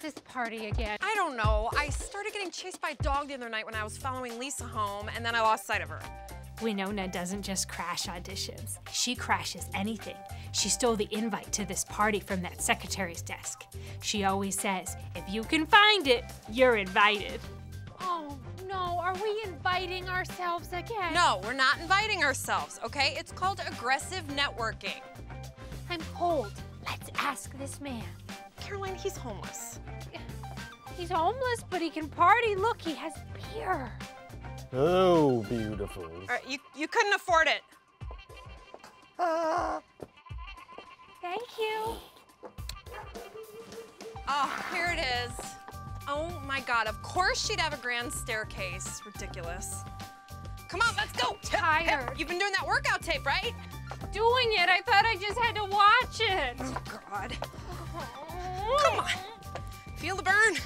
this party again? I don't know. I started getting chased by a dog the other night when I was following Lisa home, and then I lost sight of her. Winona doesn't just crash auditions, she crashes anything. She stole the invite to this party from that secretary's desk. She always says, if you can find it, you're invited. Oh no, are we inviting ourselves again? No, we're not inviting ourselves, okay? It's called aggressive networking. I'm cold. Let's ask this man. Caroline, he's homeless. He's homeless, but he can party. Look, he has beer. Oh, beautiful. All right, you, you couldn't afford it. Thank you. Oh, here it is. Oh my God, of course she'd have a grand staircase. Ridiculous. Come on, let's go. Hip, hip. tired. You've been doing that workout tape, right? Doing it. I thought I just had to watch it. Oh God. Oh. Come on. Feel the burn.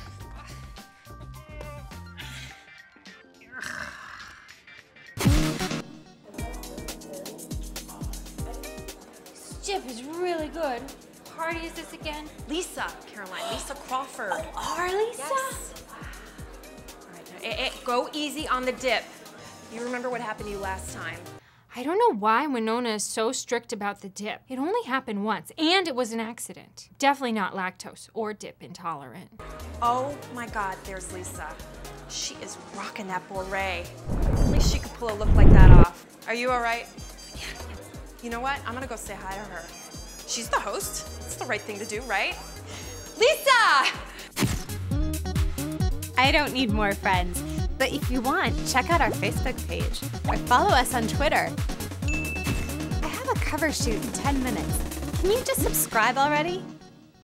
Chip is really good. Party is this again? Lisa, Caroline, Lisa Crawford. Oh, Our Lisa? Yes. All right, now, eh, eh, go easy on the dip. You remember what happened to you last time. I don't know why Winona is so strict about the dip. It only happened once, and it was an accident. Definitely not lactose or dip intolerant. Oh my God, there's Lisa. She is rocking that beret. least she could pull a look like that off. Are you all right? You know what? I'm gonna go say hi to her. She's the host. It's the right thing to do, right? Lisa! I don't need more friends, but if you want, check out our Facebook page or follow us on Twitter. I have a cover shoot in 10 minutes. Can you just subscribe already?